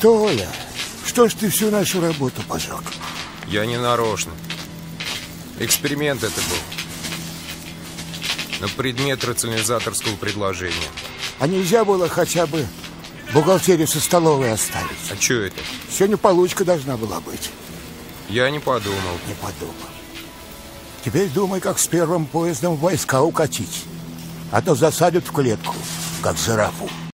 Толя, что ж ты всю нашу работу пожег? Я не нарочно. Эксперимент это был. На предмет рационализаторского предложения. А нельзя было хотя бы бухгалтерию со столовой оставить? А что это? Сегодня получка должна была быть. Я не подумал. Не подумал. Теперь думай, как с первым поездом в войска укатить. А то засадят в клетку, как жирафу.